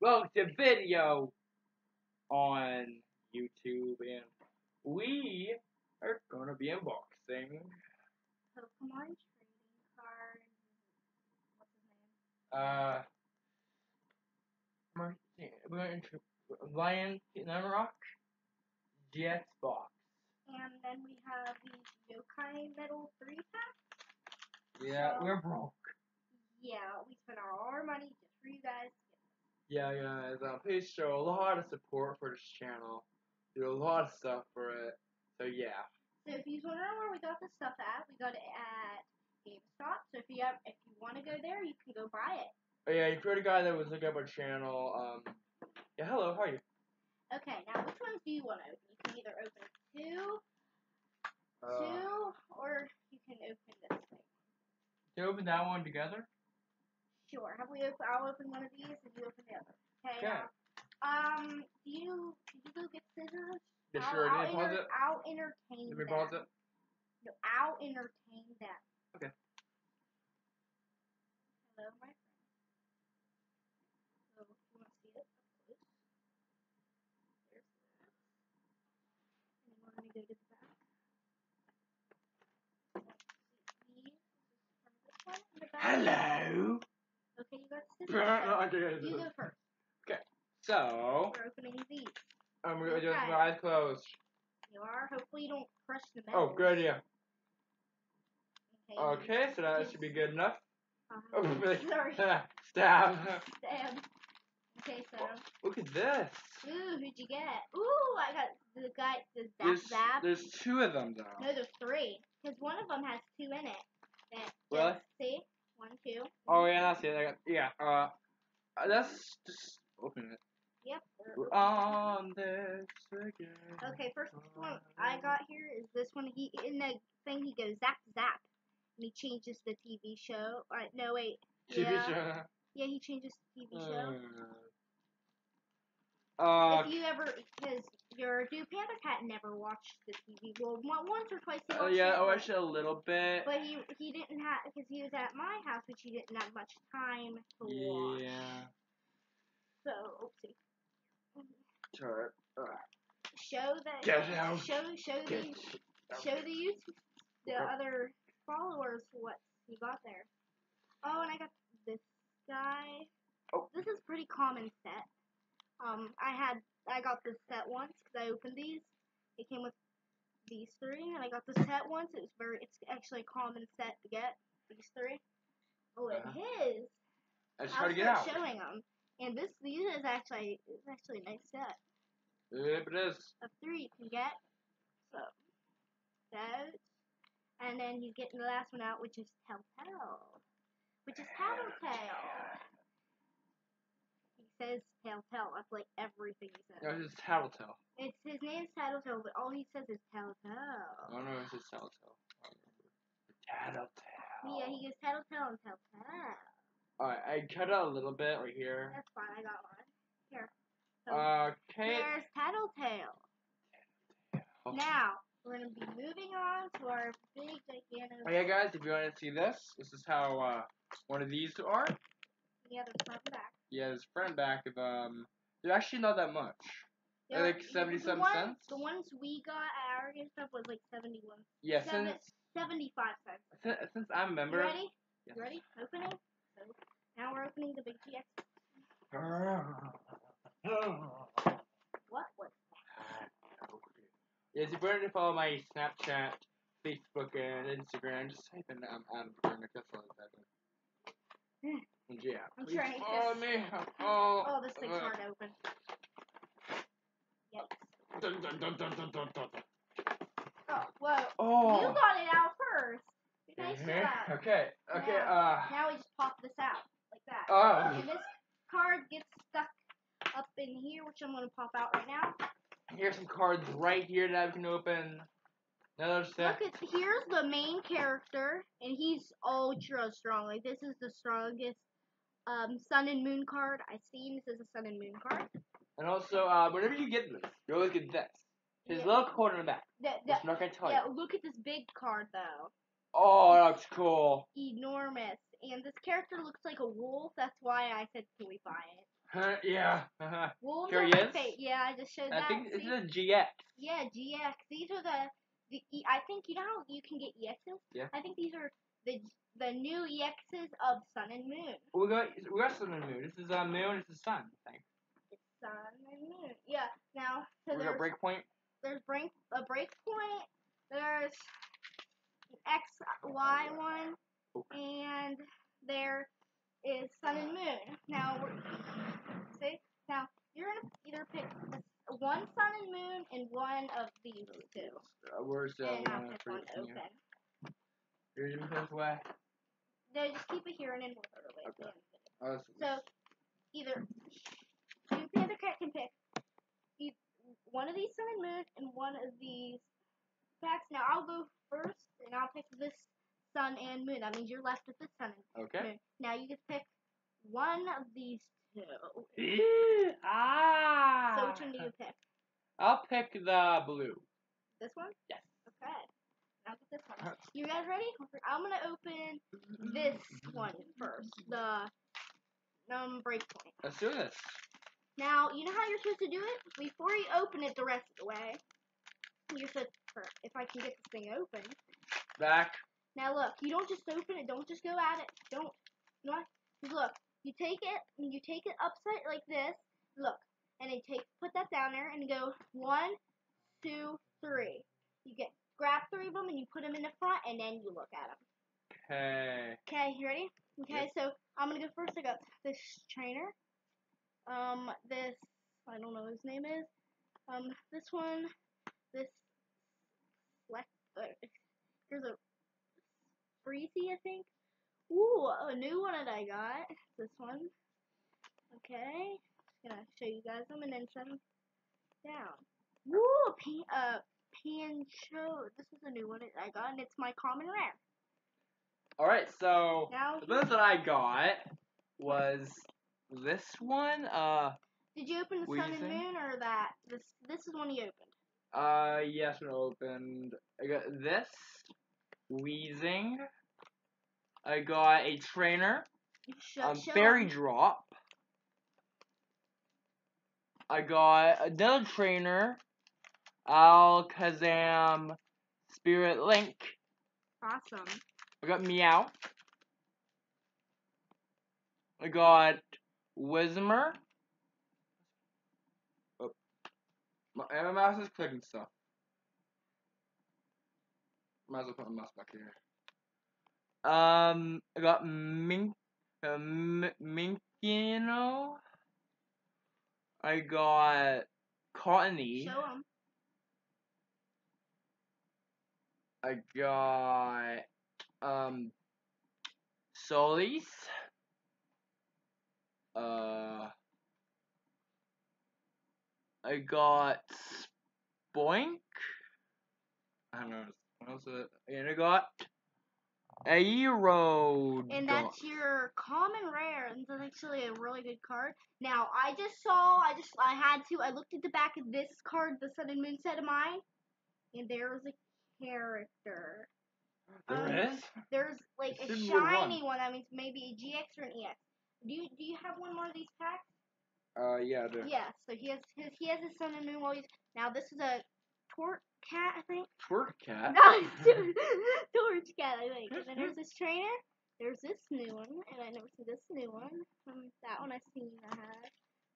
welcome to video on YouTube, and we are gonna be unboxing. Pokemon trading card. What's his name? Uh, Mar- we're going to Lion Namrock Jets box. And then we have the Yokai Medal 3 pack. Yeah, So- we're broke. Yeah, we spent all our money just for you guys. Yeah, guys, um, please show a lot of support for this channel. Do a lot of stuff for it. So yeah. So if you wondering where we got this stuff at, we got it at GameStop. So if you have, if you want to go there, you can go buy it. Oh, yeah, if you're the guy that was looking up our channel, um, yeah, hello, how are you? Okay, now which ones do you want to open? You can either open two, Uh, two, or you can open this thing. can you open that one together? Sure. Have we open? I'll open one of these, and you open the other. Okay. Okay. um, do you can you go get scissors? Yeah, I'll- sure. I'll, enter- it. I'll entertain Let me pause it. No, I'll entertain them. Okay. Hello, my friend. So, if you want to see it up close, there's that. And then we're going to go to the back. Let's see. These. From this one in the back. Hello. Okay, you got scissors. okay, So, you go first. So, We're opening these. I'm gonna do it with my eyes closed. You are. Hopefully, you don't crush the metal. Oh, good idea. Okay. Okay, so that should be good enough. Uh, Oh, really? sorry. Stab. Damn. Okay, so. Look at this. Ooh, who'd you get? Ooh, I got the guy, the Zap There's, Zap. there's two of them, though. No, there's three. Because one of them has two in it. That, Really? See? One, two. Oh, yeah, that's it. I got, yeah, uh, uh, let's just open it. Yep. We're on this again. Okay, first one I got here is this one. He in the thing he goes zap zap, and he changes the TV show. Uh, no wait, TV yeah, show. yeah, he changes the TV show. Uh, if you ever, because your dude Panther Cat never watched the TV. Well, once or twice he oh yeah, it. I but- watched it a little bit. But he he didn't have because he was at my house, which he didn't have much time to watch. Yeah. So oopsie. Uh, Show that. Get out. Show show get the show the YouTube the other followers what he got there. Oh, and I got this guy. Oh. This is pretty common set. Um, I had I got this set once because I opened these. It came with these three, and I got this set once. It was very. It's actually a common set to get these three. Oh, and Uh-huh. his. I just I'll to get out. showing them. And this these is actually it's actually a nice set Yep, it is. of three you can get. So those, and then he's getting the last one out, which is Telltale, which is Tattletale. Says Telltale. That's like everything he says. No, it's Tattletale. It's his name's Tattletale, but all he says is I Telltale. don't know if it's Tattletale. I. Tattletale. Yeah, he goes Tattletale and Telltale. Alright, I cut out a little bit right here. That's fine. I got one. Here. So Okay. there's Tattletale. Now we're gonna be moving on to our big gigantic. Oh yeah, guys, if you want to see this, this is how uh, one of these are. Yeah, there's front back. Yeah, there's front and back of um. They're actually not that much. They're like Yeah, 77 the one- cents? The ones we got at our stuff was like 71, Yeah, Seven- since 75 cents. since, since I'm a You member. ready? Yes. You ready? Opening. So now we're opening the big GX. What was Yes, if you to follow my Snapchat, Facebook, and Instagram, just type in um, Adam Burnick. That's all I type in. And yeah, I'm please trying to- follow me. Oh, Oh, this thing's uh, hard to open. Yikes. Dun, dun, dun, dun, dun, dun, dun. Oh, whoa. Oh. You got it out first. Nice Mhm. that. Okay. Okay. Now- Uh. Now we just pop this out like that. Oh. And this card gets stuck up in here, which I'm going to pop out right now. Here's some cards right here that I can open. Another set. Look, at here's the main character, and he's ultra strong. Like this is the strongest um, Sun and Moon card I've seen. This is a Sun and Moon card. And also, uh, whenever you get this, you always get this. His Yeah. little card in the back. That, that, I'm not gonna tell yeah, you. look at this big card though. Oh, that's cool. Enormous. And this character looks like a wolf. That's why I said, can we buy it? Yeah. Uh-huh. Wolves Here are he is. Yeah, I just showed I that. think this is a GX. Yeah, GX. These are the the E- I think you know how you can get EXs. Yeah. I think these are the the new EXs of Sun and Moon. We got we got sun and moon. This is uh, moon. This is sun. Thing. It's Sun and Moon. Yeah. Now, so we there's got breakpoint. there's break a break point. There's an X Y one, Okay. and there is Sun and Moon. Now, we're, see now you're gonna either pick a- one Sun and Moon and one of these two, Uh, where's the and one I'll one open. Here's your first way. No, just keep it here and then we'll throw it away. Okay. end of it. Oh, So either you the other cat can pick one of these sun and moon and one of these packs. Now I'll go first and I'll pick this sun and moon. That means you're left with this sun and moon. okay. moon. Now you can pick one of these two. Ah. So which one do you pick? I'll pick the blue. This one? Yes. Okay. Now get this one. You guys ready? I'm gonna open this one first. The um breakpoint. Let's do this. Now, you know how you're supposed to do it? Before you open it the rest of the way, you're supposed to, if I can get this thing open. Back. Now look, you don't just open it, don't just go at it. Don't, you know what? Look, you take it, and you take it upside like this, look, and then take, put that down there, and go one, two, three. You get, grab three of them, and you put them in the front, and then you look at them. Okay. Okay, you ready? Okay, so I'm gonna go first. I got this trainer. Um, this I don't know what his name is. Um, this one, this select. Uh, here's a Breezy, I think. Ooh, a new one that I got. This one. Okay, just gonna show you guys them and then set them down. Ooh, a pan, uh, Pancham. This is a new one that I got, and it's my common rare. All right. So Now, the ones that I got was this one. Uh. Did you open the Sun and? Moon or that? This this is one you opened. Uh. Yes. It opened. I got this. Weezing. I got a trainer. Fairy 'em. drop. I got another trainer. Alakazam Spirit Link. Awesome. I got Meow. I got Whismur. Oh. My, my mouse is clicking stuff. Might as well put my mouse back here. Um, I got Mink, uh, M- Minkino. I got Cottonee. Show them. I got um Solis. Uh I got Spoink. I don't know what else? And I got Aero. And that's your common rare, and that's actually a really good card. Now, I just saw, I just, I had to, I looked at the back of this card, the Sun and Moon set of mine, and there was a character. There um, is? There's like a There should be more than shiny one. That means maybe a GX or an EX. Do you do you have one more of these packs? Uh yeah, I do. Yeah. So he has his he has his Sun and Moon while he's now this is a Tort cat I think. Twerk cat. Nice, Torch cat, I think. And then there's this trainer. There's this new one, and I never seen this new one. Um, that one I seen I had.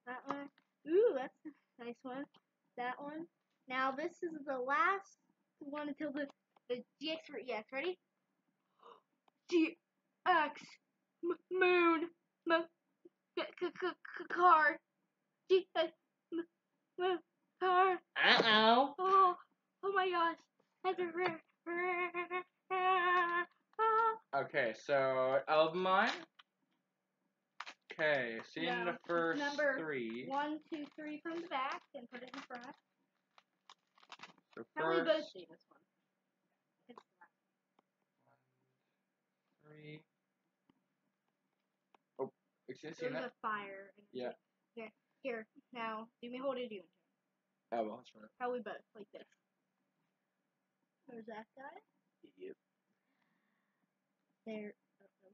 That one. Ooh, that's a nice one. That one. Now this is the last one until the the GX for EX. Ready? GX M- Moon M- c- c- c- Card GX M- Moon. Uh oh. Oh, oh my gosh. That's a rare. rare-. Okay, so of mine. Okay, seeing Yeah, the first number three. One, two, three from the back, and put it in front. So How we first both do this one? It's three. Oh, excuse There's a fire. Yeah. Here, here. Now, do me hold it you. Oh well, that's right. How we both like this. There's that guy. Yep. There. uh-oh.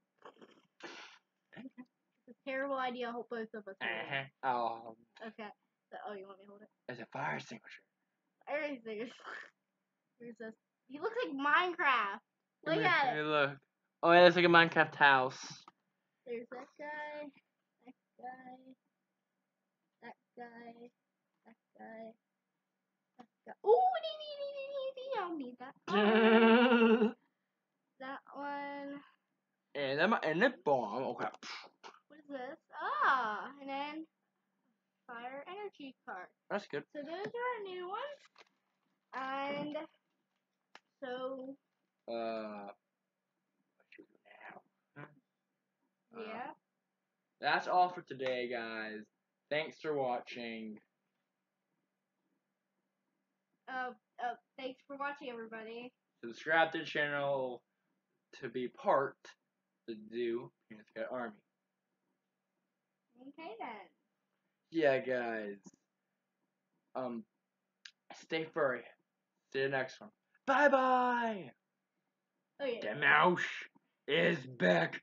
This is terrible idea. I hope both of us. hold it. Uh-huh. Um, Okay. So, oh, you want me to hold it? it's a fire extinguisher. Everything is. Here's this. He looks like Minecraft. Look Let at let it. Look. Oh, yeah, it's like a Minecraft house. There's that guy. That guy. That guy. That guy. Dee. I don't need that. Oh, that one. and then my and the bomb. Okay. What is this? Ah, and then fire energy card. That's good. So those are our new ones. And so Uh. What should we do now? Uh, yeah. That's all for today, guys. Thanks for watching. Uh, uh, thanks for watching, everybody. Subscribe to the channel to be part to do Penis Cat Army. Okay then. Yeah, guys. Um, stay furry. See you next one. Bye bye. Oh yeah. The mouse is back.